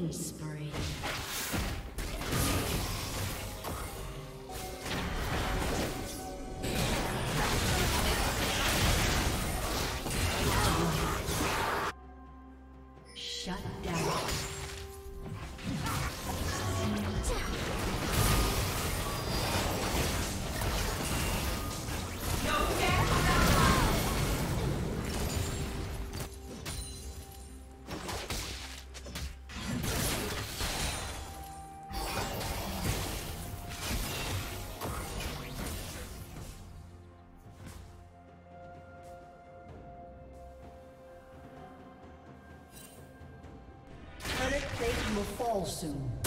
Killing spree. Will fall soon.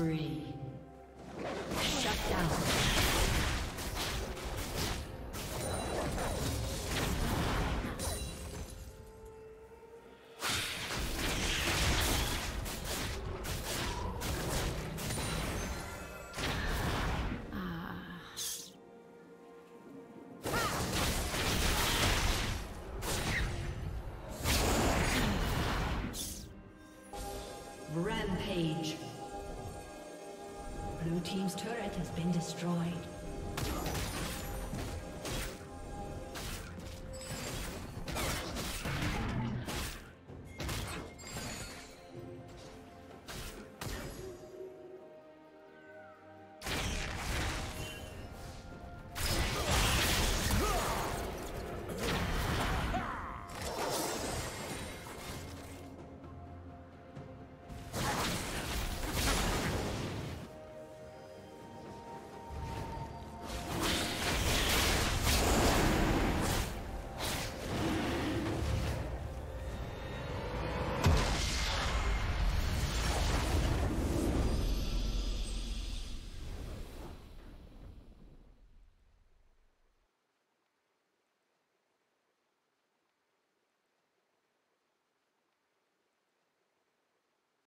Spree. Been destroyed.